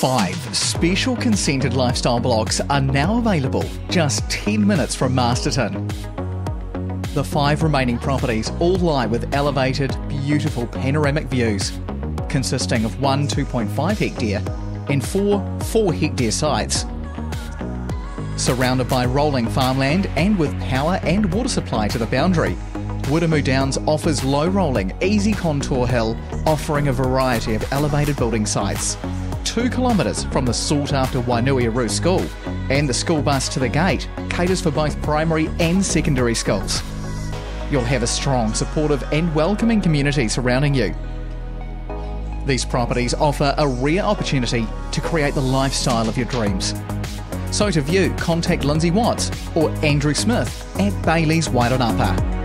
Five special consented lifestyle blocks are now available just 10 minutes from Masterton. The five remaining properties all lie with elevated, beautiful panoramic views, consisting of one 2.5 hectare and four 4 hectare sites. Surrounded by rolling farmland and with power and water supply to the boundary, Wiremu Downs offers low rolling, easy contour hill, offering a variety of elevated building sites. Two kilometres from the sought after Wainuioru School, and the school bus to the gate caters for both primary and secondary schools. You'll have a strong, supportive, and welcoming community surrounding you. These properties offer a rare opportunity to create the lifestyle of your dreams. So to view, contact Lindsay Watts or Andrew Smith at Bayleys Wairarapa.